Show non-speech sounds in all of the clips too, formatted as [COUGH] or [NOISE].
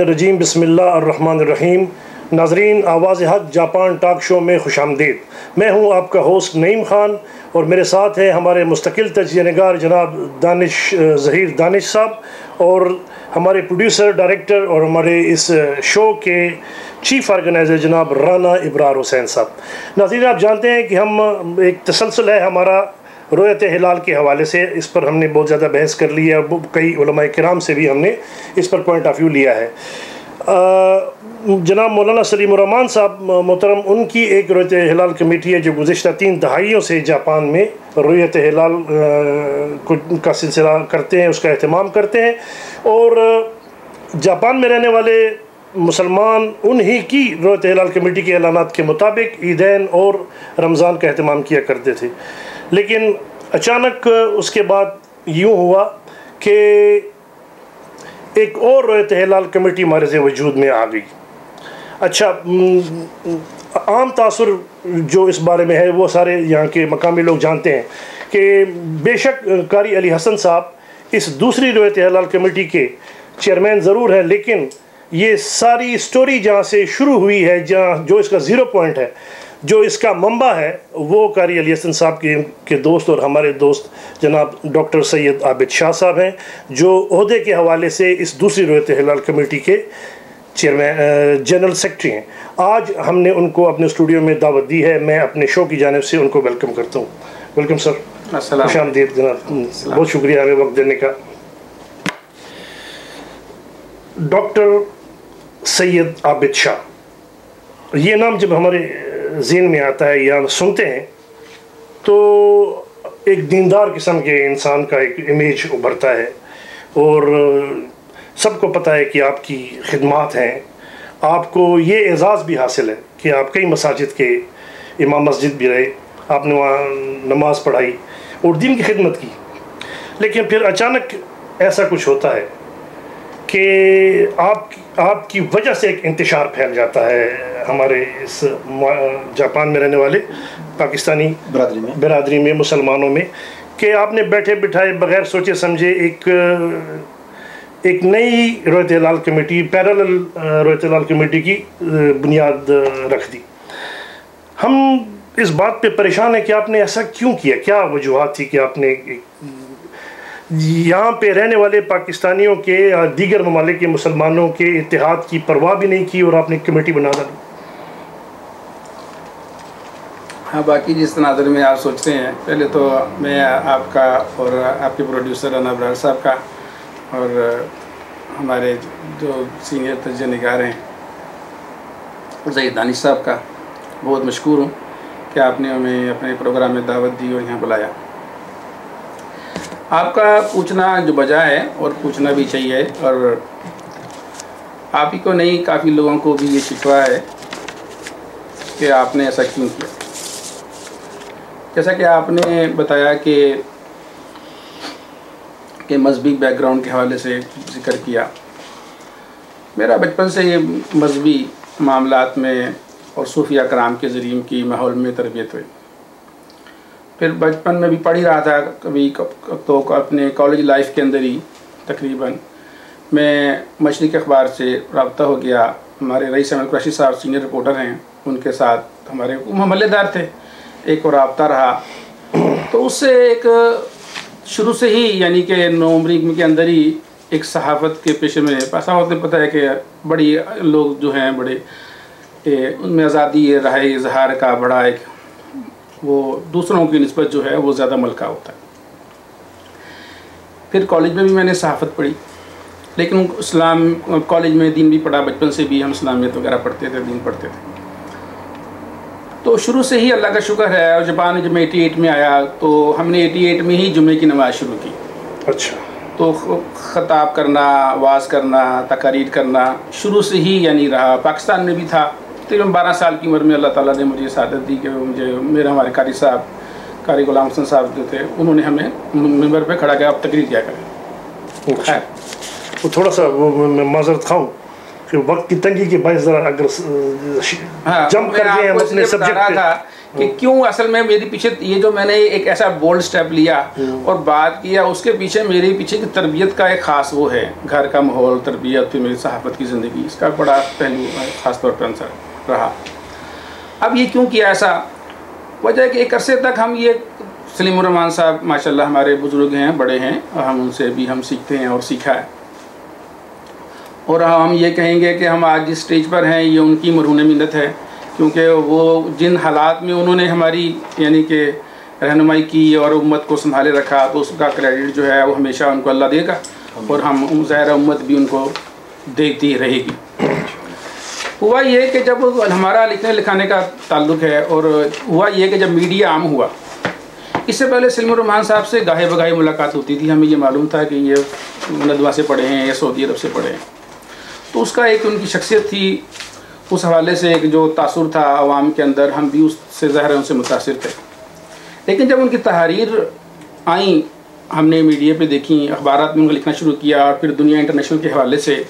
रजीम बसमीम नाजरीन, आवाज़ हक जापान टाक शो में खुश आमदीद मैं हूँ आपका होस्ट नईम ख़ान और मेरे साथ हैं हमारे मुस्तकिल तजिया नगार जनाब दानिश, ज़हीर दानिश साहब और हमारे प्रोड्यूसर, डायरेक्टर और हमारे इस शो के चीफ ऑर्गेनाइज़र जनाब राना इब्रार हुसैन साहब। नाजीन आप जानते हैं कि हम एक तसलसल है हमारा रोयत हिलाल के हवाले से इस पर हमने बहुत ज़्यादा बहस कर ली है और कई कराम से भी हमने इस पर पॉइंट ऑफ़ व्यू लिया है। जनाब मौलाना सलीम रहमान साहब मोहतरम, उनकी एक रोयत हिलाल कमेटी है जो गुज्त तीन दहाइयों से जापान में रोयत हिलाल का सिलसिला करते हैं, उसका अहतमाम करते हैं। और जापान में रहने वाले मुसलमान उन्हीं की रोयत हिलाल कमेटी के ऐलान के मुताबिक ईदैन और रमज़ान का अहतमाम किया करते थे। लेकिन अचानक उसके बाद यूँ हुआ कि एक और रोयत हिलाल कमेटी हमारे से वजूद में आ गई। अच्छा आम तासर जो इस बारे में है, वो सारे यहाँ के मकामी लोग जानते हैं कि बेशक कारी अली हसन साहब इस दूसरी रोयत हलाल कमेटी के चेयरमैन ज़रूर हैं, लेकिन ये सारी स्टोरी जहाँ से शुरू हुई है, जहाँ जो इसका ज़ीरो पॉइंट है जो इसका मंबा है वो कारी अली हसन साहब के के दोस्त और हमारे दोस्त जनाब डॉक्टर सैयद आबिद शाह साहब हैं जो अहदे के हवाले से इस दूसरी रोयत हलाल कमेटी के चेयरमैन जनरल सेक्रेटरी हैं। आज हमने उनको अपने स्टूडियो में दावत दी है मैं अपने शो की जानब से उनको वेलकम करता हूँ। Welcome sir. खुश आमदीद जनाब। बहुत शुक्रिया हमें वक्त देने का। डॉक्टर सैयद आबिद शाह ये नाम जब हमारे जेन में आता है या सुनते हैं तो एक दीनदार किस्म के इंसान का एक इमेज उभरता है और सबको पता है कि आपकी खिदमत हैं। आपको ये एज़ाज़ भी हासिल है कि आप कई मसाजिद के इमाम मस्जिद भी रहे, आपने वहाँ नमाज़ पढ़ाई और दिन की खिदमत की। लेकिन फिर अचानक ऐसा कुछ होता है कि आप आपकी वजह से एक इंतशार फैल जाता है। हमारे इस जापान में रहने वाले पाकिस्तानी बरदरी में। बरदरी में मुसलमानों में कि आपने बैठे बिठाए बगैर सोचे समझे एक एक नई रोयत लाल कमेटी पैरल रोयत लाल कमेटी की बुनियाद रख दी। हम इस बात पे परेशान है कि आपने ऐसा क्यों किया? क्या वजूहत थी कि आपने यहाँ पे रहने वाले पाकिस्तानियों के या दीगर ममालिक के मुसलमानों के इतिहाद की परवाह भी नहीं की और आपने कमेटी बना डाली हाँ बाकी जिस तनाजर में आप सोचते हैं, पहले तो मैं आपका और आपके प्रोड्यूसर अना बरार साहब का और हमारे जो सीनियर तजन निगार हैं जईद दानिश साहब का बहुत मशहूर हूँ कि आपने हमें अपने प्रोग्राम में दावत दी और यहाँ बुलाया। आपका पूछना जो बजा है और पूछना भी चाहिए और आप ही को नहीं, काफ़ी लोगों को भी ये शिकवा है कि आपने ऐसा क्यों किया। जैसा कि आपने बताया कि, के मजहबी बैकग्राउंड के हवाले से ज़िक्र किया। मेरा बचपन से ये मजहबी मामला में और सूफिया कराम के ज़रिए की माहौल में तरबियत हुई। फिर बचपन में भी पढ़ ही रहा था कभी तो अपने कॉलेज लाइफ के अंदर ही तकरीबन। मैं मशरक अखबार से रबता हो गया। हमारे रईस अहमद क्रशी साहब सीनियर रिपोर्टर हैं। उनके साथ हमारे महमलेदार थे। एक और रबता रहा। तो उससे एक शुरू से ही, यानी कि नौमरी के अंदर ही एक सहाफ़त के पेशे में ऐसा होते, पता है कि बड़ी लोग जो हैं, बड़े उनमें आज़ादी राह इजहार का बड़ा एक वो दूसरों की नस्बत जो है, वो ज़्यादा मलका होता है। फिर कॉलेज में भी मैंने सहाफ़त पढ़ी, लेकिन इस्लाम, कॉलेज में दिन भी पढ़ा, बचपन से भी हम इस्लामियत वगैरह पढ़ते थे, दिन पढ़ते थे। तो शुरू से ही अल्लाह का शुक्र है और जापान जब मैं एटी एट में आया तो हमने एटी एट में ही जुमे की नमाज़ शुरू की। अच्छा। तो ख़ताब करना वाज करना तकारीर करना शुरू से ही यानी रहा। पाकिस्तान में भी था। तकरीबन बारह साल की उम्र में अल्लाह ताला ने मुझे सादत दी कि मुझे मेरे हमारे कारी साहब कारी गुलाम हसन साहब जो थे उन्होंने हमें मेंबर पर खड़ा किया अब तकरीर किया करें। अच्छा। वो थोड़ा सा वो मैं माजरत खाऊँ? कि वक्त की तंगी के बायस जरा अगर हाँ, जंप कर गए हम अपने सब्जेक्ट था कि क्यों असल में मेरे पीछे ये जो मैंने एक ऐसा बोल्ड स्टेप लिया और बात किया उसके पीछे मेरे पीछे की तरबियत का एक ख़ास वो है घर का माहौल तरबियत फिर मेरी सहाफ़त की ज़िंदगी इसका बड़ा पहलू ख़ास तौर पर आंसर रहा। अब ये क्यों किया ऐसा? वजह है कि एक अरसे तक हम ये सलीम रहमान साहब माशाल्लाह हमारे बुज़ुर्ग हैं बड़े हैं और हम उनसे भी हम सीखते हैं और सीखा है। और हम ये कहेंगे कि हम आज जिस स्टेज पर हैं, ये उनकी मरहून मिन्नत है, क्योंकि वो जिन हालात में उन्होंने हमारी, यानी कि रहनुमाई की और उम्मत को संभाले रखा तो उसका क्रेडिट जो है, वो हमेशा उनको अल्लाह देगा और हम ज़ाहिर उम्मत भी उनको देती रहेगी। हुआ ये कि जब हमारा लिखने लिखाने का ताल्लुक है और हुआ ये कि जब मीडिया आम हुआ, इससे पहले सलीम रहमान साहब से गाहे बगाहे मुलाकात होती थी। हमें ये मालूम था कि ये नदवा से पढ़े हैं या सऊदी अरब से पढ़े हैं। तो उसका एक उनकी शख्सियत थी। उस हवाले से एक जो तासुर था आवाम के अंदर हम भी उससे ज़ाहिर उनसे मुतासर थे। लेकिन जब उनकी तहारीर आई हमने मीडिया पे देखी अखबार में उनको लिखना शुरू किया और फिर दुनिया इंटरनेशनल के हवाले से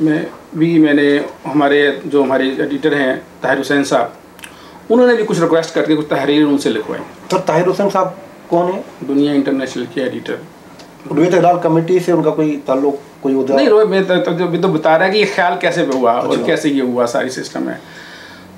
मैं भी मैंने हमारे जो हमारे एडिटर हैं ताहिर हुसैन साहब उन्होंने भी कुछ रिक्वेस्ट करके कुछ तहरीर उनसे लिखवाई। तो ताहिर हुसैन साहब कौन है? दुनिया इंटरनेशनल के एडिटर। रुयत हिलाल कमेटी से उनका कोई ताल्लुक कोई उदा नहीं रोहित मैं तो, तो, तो, तो बता रहा है कि ये ख्याल कैसे पे हुआ और अच्छा। कैसे ये हुआ सारी सिस्टम है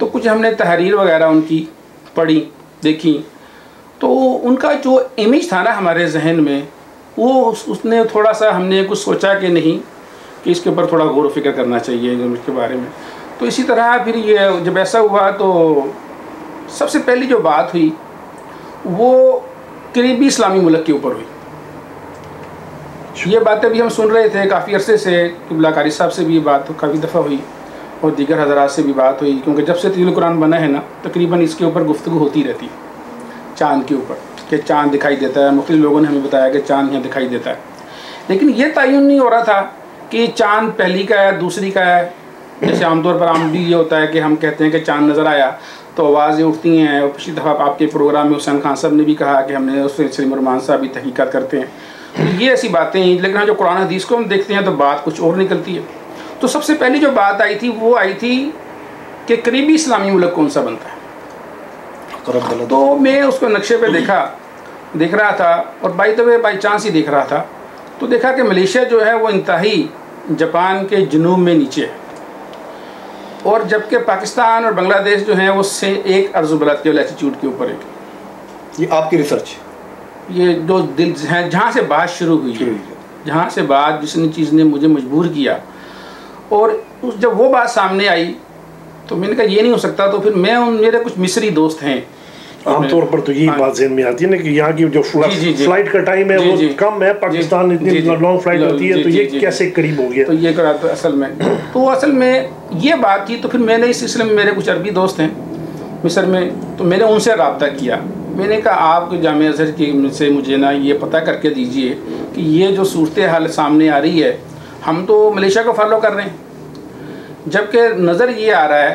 तो कुछ हमने तहरीर वगैरह उनकी पढ़ी देखी। तो उनका जो इमेज था ना हमारे जहन में वो उस, उसने थोड़ा सा हमने कुछ सोचा कि नहीं कि इसके ऊपर थोड़ा गौर फ़िक्र करना चाहिए जो इसके बारे में। तो इसी तरह फिर ये जब ऐसा हुआ तो सबसे पहली जो बात हुई वो करीबी इस्लामी मुल्क के ऊपर हुई। ये बातें भी हम सुन रहे थे, काफ़ी अरसे से किबला कारी साहब से भी ये बात काफ़ी दफ़ा हुई और दीगर हजरात से भी बात हुई, क्योंकि जब से तिल कुरान बना है ना, तकरीबन इसके ऊपर गुफ्तु होती रहती है, चाँद के ऊपर, कि चाँद दिखाई देता है मुख्तु लोगों ने हमें बताया कि चाँद यहाँ दिखाई देता है। लेकिन ये तयन नहीं हो रहा था कि चाँद पहली का है, दूसरी का है। जैसे आमतौर पर आम भी ये होता है कि हम कहते हैं कि चाँद नज़र आया तो आवाज़ें उठती हैं, और पिछली दफ़ा आपके प्रोग्राम में हुसैन खान साहब ने भी कहा कि हमने उससे सलीम रमान साहब भी तहकीकत करते हैं। ये ऐसी बातें हैं, लेकिन हम जो कुरान हदीस को हम देखते हैं तो बात कुछ और निकलती है। तो सबसे पहली जो बात आई थी, वो आई थी कि करीबी इस्लामी मुल्क कौन सा बनता है। तो मैं उसको नक्शे पे देखा, देख रहा था और बाई वे बाई चांस ही देख रहा था। तो देखा कि मलेशिया जो है, वो इंतहाई जापान के जनूब में नीचे है। और जबकि पाकिस्तान और बांग्लादेश जो हैं, वो से एक अर्ज़ बलद के लैटीट्यूड के ऊपर है। ये आपकी रिसर्च ये जो दिल है जहाँ से बात शुरू हुई है जहाँ से बात जिसने चीज़ ने मुझे मजबूर किया। और उस जब वो बात सामने आई तो मैंने कहा ये नहीं हो सकता। तो फिर मैं उन मेरे कुछ मिस्री दोस्त हैं। आमतौर पर तो यही हाँ। बात जहन में आती है ना कि यहाँ की जो फ्ला- जी, जी, जी। फ़्लाइट का टाइम है वो कम है पाकिस्तान इतनी। लॉन्ग फ़्लाइट होती है तो ये कैसे करीब हो गया? तो ये करा तो असल में। तो असल में ये बात थी तो फिर मैंने इस सिलसिले में मेरे कुछ अरबी दोस्त हैं मिस्र में तो मैंने उनसे रबता किया। मैंने कहा आप जाम अजहर की से मुझे ना ये पता करके दीजिए कि ये जो सूरत हाल सामने आ रही है हम तो मलेशिया को फॉलो कर रहे हैं. जबकि नज़र ये आ रहा है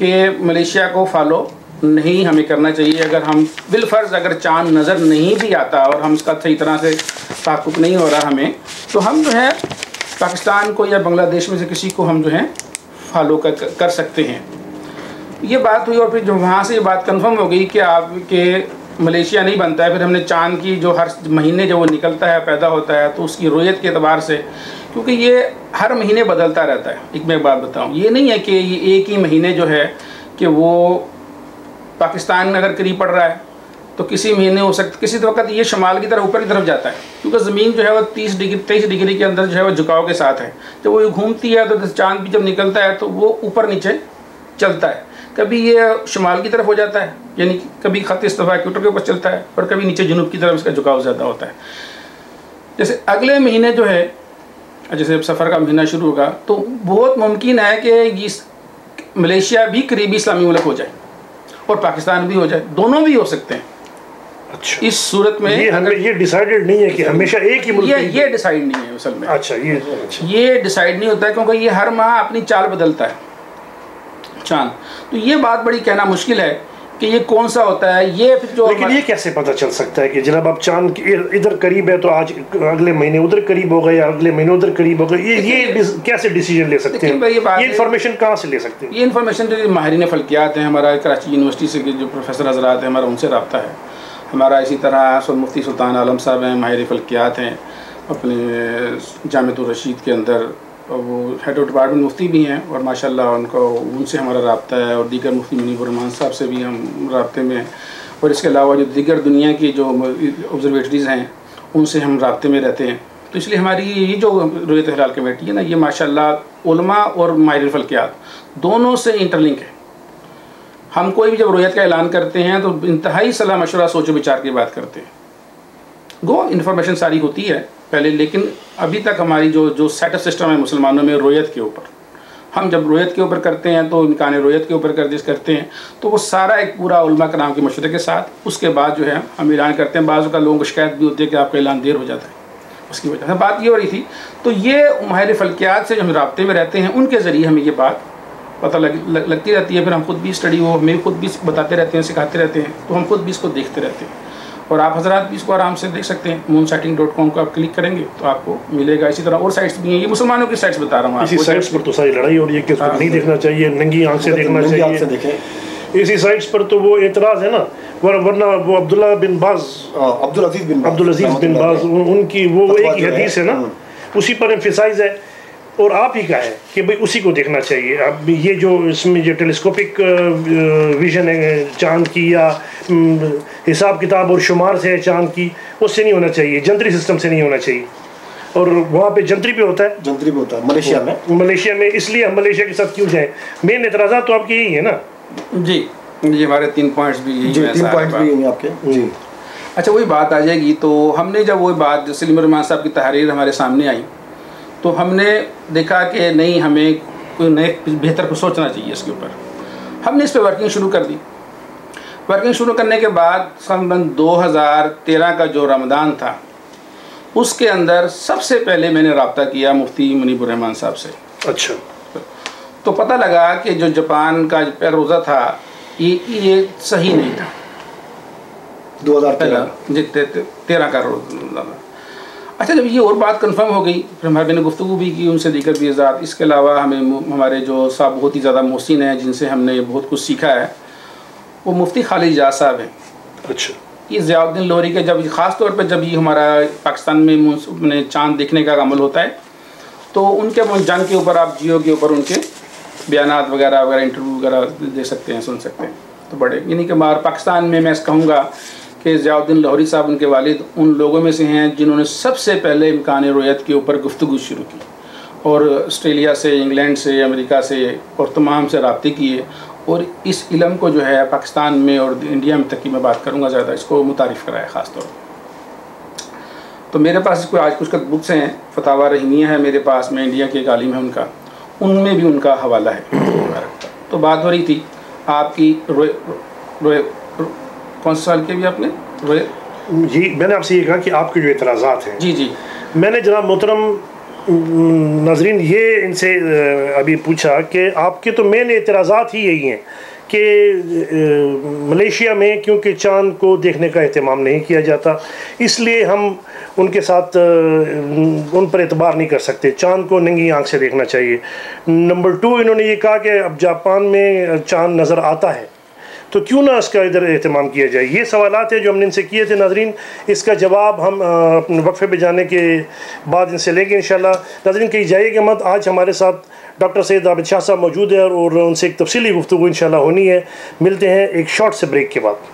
कि मलेशिया को फॉलो नहीं हमें करना चाहिए। अगर हम बिलफर्ज अगर चाँद नज़र नहीं भी आता और हम उसका सही तरह से ताकुब नहीं हो रहा हमें तो हम जो है पाकिस्तान को या बांग्लादेश में से किसी को हम जो है फॉलो कर, कर सकते हैं। ये बात हुई और फिर जो वहाँ से ये बात कंफर्म हो गई कि आपके मलेशिया नहीं बनता है, फिर हमने चाँद की जो हर महीने जब वो निकलता है, पैदा होता है तो उसकी रोयत के अतबार से, क्योंकि ये हर महीने बदलता रहता है। एक मैं बात बताऊँ, ये नहीं है कि ये एक ही महीने जो है कि वो पाकिस्तान में अगर करीब पड़ रहा है तो किसी महीने हो सकता, किसी वक्त ये शमाल की तरफ़ ऊपर की तरफ़ जाता है, क्योंकि ज़मीन जो है वो तीस डिग्री, तेईस डिग्री के अंदर जो है वो झुकाव के साथ है। जब वो घूमती है तो चाँद भी जब निकलता है तो वो ऊपर नीचे चलता है। कभी ये शुमाल की तरफ़ हो जाता है यानी कभी ख़त इस्तफ़ा एक्यूटर के ऊपर चलता है और कभी नीचे जनूब की तरफ़ इसका झुकाव ज़्यादा होता है। जैसे अगले महीने जो है जैसे सफ़र का महीना शुरू होगा तो बहुत मुमकिन है कि इस मलेशिया भी करीबी इस्लामी मुल्क हो जाए और पाकिस्तान भी हो जाए दोनों भी हो सकते हैं। अच्छा। इस सूरत में ये हमें ये डिसाइडेड नहीं है कि हमेशा एक ही मुल्क ये ये डिसाइड नहीं है असल में। अच्छा ये अच्छा। ये डिसाइड नहीं होता है क्योंकि ये हर माह अपनी चाल बदलता है। चाँद। तो ये बात बड़ी कहना मुश्किल है कि ये कौन सा होता है? ये फिर जो लेकिन ये कैसे पता चल सकता है कि जनाब अब चाँद इधर करीब है तो आज अगले महीने उधर करीब हो गए या अगले महीने उधर करीब हो गए? ये ये कैसे डिसीज़न ले सकते ये हैं? बात ये इन्फॉर्मेशन कहाँ से ले सकते हैं? ये इन्फॉर्मेशन जो माहरीन फल्कियात हैं हमारा कराची यूनिवर्सिटी से जो प्रोफेसर हजरात हैं हमारा उनसे रबता है। हमारा इसी तरह मुफ्ती सुल्तान आलम साहब हैं माहिर फल्कियात हैं अपने जामत रशीद के अंदर वो हेड ऑफ़ डिपार्टमेंट मुफ्ती भी हैं और माशाल्लाह उनको, उनसे हमारा रबता है और दीगर मुफ्ती मुनीब रहमान साहब से भी हम रबते में हैं। और इसके अलावा जो दीगर दुनिया की जो ऑब्जर्वेटरीज़ हैं, उनसे हम रबते में रहते हैं। तो इसलिए हमारी ये जो रोयत हिलाल कमेटी है ना, ये माशाल्लाह उलमा और माहिर फल्कियात, दोनों से इंटरलिंक है। हम कोई भी जब रोयत का ऐलान करते हैं तो इंतहाई सलाह मशवरा सोचो विचार की बात करते हैं। गो इन्फॉर्मेशन सारी होती है पहले लेकिन अभी तक हमारी जो जो सेटअप सिस्टम है मुसलमानों में रोयत के ऊपर। हम जब रोयत के ऊपर करते हैं तो इनकान रोयत के ऊपर गर्दिश करते हैं तो वो सारा एक पूरा उलमा कराम के मशवरे के साथ उसके बाद जो है हम ऐलान करते हैं। बाज़ का लोगों को शिकायत भी होती है कि आपका ऐलान देर हो जाता है उसकी वजह से। बात ये हो रही थी तो ये माहिर फल्कियात से जो हम रबते में रहते हैं उनके ज़रिए हमें ये बात पता लग, लग, लगती रहती है। फिर हम खुद भी स्टडी हो हमें खुद भी बताते रहते हैं सिखाते रहते हैं तो हम खुद भी इसको देखते रहते हैं। और आप हजरात भी इसको आराम से देख सकते हैं। मून साइटिंग डॉट कॉम को आप क्लिक करेंगे तो आपको मिलेगा। इसी तरह और साइट्स भी हैं। ये मुसलमानों की साइट्स बता रहा हूँ इसी साइट्स पर तो सारी लड़ाई हो रही है कि उसको हाँ। नहीं देखना चाहिए नंगी आँख से देखना नंगी आँख से चाहिए देखें। इसी साइट्स पर तो वो एतराज़ है ना। वर- वरना वो अब्दुल्ला बिन बाज। हाँ, अब्दुल अज़ीज़ बिन अब्दुल अज़ीज़ बिन बाज उनकी वो एक ही। हदीस है ना हम्म। उसी पर एम्फिसाइज है। और आप ही का है कि भाई उसी को देखना चाहिए। अब ये जो इसमें जो टेलीस्कोपिक विजन है चाँद की या हिसाब किताब और शुमार से है चाँद की उससे नहीं होना चाहिए। जंतरी सिस्टम से नहीं होना चाहिए। और वहाँ पे जंतरी पे होता है। जंतरी में होता है मलेशिया में। मलेशिया में इसलिए हम मलेशिया के साथ क्यों जाएँ? मेन एतराज़ा तो आपके यही है ना? जी जी हमारे तीन पॉइंट्स भी यही जी हैं तीन सारे पॉइंट भी हैं आपके। जी। अच्छा वही बात आ जाएगी तो हमने जब वही बात सलीम रहमान साहब की तहरीर हमारे सामने आई तो हमने देखा कि नहीं हमें कोई नए बेहतर को सोचना चाहिए इसके ऊपर। हमने इस पर वर्किंग शुरू कर दी। वर्किंग शुरू करने के बाद सन 2013 का जो रमज़ान था उसके अंदर सबसे पहले मैंने रबता किया मुफ्ती मुनीबुर रहमान साहब से। अच्छा। तो पता लगा कि जो जापान का जो रोज़ा था ये ये सही नहीं था। 2013 पहला जी ते- ते- तेरह का रोज़ा अच्छा जब ये और बात कंफर्म हो गई फिर हमारे मैंने गुफ्तु भी की उनसे दीगर भी आज़ाद। इसके अलावा हमें हमारे जो साहब बहुत ही ज़्यादा मोहसिन हैं जिनसे हमने बहुत कुछ सीखा है वो मुफ्ती खालिद इजाज साहब हैं। अच्छा। ये ज़ियाउद्दीन लोहरी के जब ख़ास तौर पर जब ये हमारा पाकिस्तान में अपने चाँद देखने का अमल होता है तो उनके जंग के ऊपर आप जियो के ऊपर उनके बयान वगैरह वगैरह इंटरव्यू वगैरह दे सकते हैं सुन सकते हैं। तो बड़े यानी कि बाहर पाकिस्तान में मैं कहूँगा कि ज़ियाउद्दीन लाहौरी साहब उनके वालिद उन लोगों में से हैं जिन्होंने सबसे पहले इम्कान रोयत के ऊपर गुफ्तु शुरू की और ऑस्ट्रेलिया से इंग्लैंड से अमेरिका से और तमाम से रबते किए। और इस इलम को जो है पाकिस्तान में और इंडिया में तक की मैं बात करूँगा ज़्यादा इसको मुतारफ़ कराया ख़ास तौर पर। तो मेरे पास कोई आज कुछ बुक्स हैं फतावा रहीमिया है मेरे पास में इंडिया के एक आलिम है उनका। उनमें भी उनका हवाला है। [COUGHS] तो बात हो रही थी आपकी रोय रोए से साल के भी आपने? जी मैंने आपसे ये कहा कि आपके जो एतराज़ात हैं। जी जी। मैंने जनाब मोहतरम नाजरीन ये इनसे अभी पूछा कि आपके तो मेन एतराज़ात ही यही हैं कि मलेशिया में क्योंकि चाँद को देखने का अहतमाम नहीं किया जाता इसलिए हम उनके साथ उन पर एतबार नहीं कर सकते। चाँद को नंगी आँख से देखना चाहिए। नंबर टू इन्होंने ये कहा कि अब जापान में चाँद नज़र आता है। तो क्यों ना इसका इधर अहतमाम किया जाए? ये सवाल हैं जो हमने इनसे किए थे, नाजरीन। इसका जवाब हम अपने वक्फे पर जाने के बाद इनसे लेंगे इन नाजरीन, कहीं जाइएगा मत, आज हमारे साथ डॉक्टर सैद आबिद शाह साहब मौजूद है और उनसे एक तफसली गुफ्तु इन होनी है। मिलते हैं एक शॉर्ट से ब्रेक के बाद।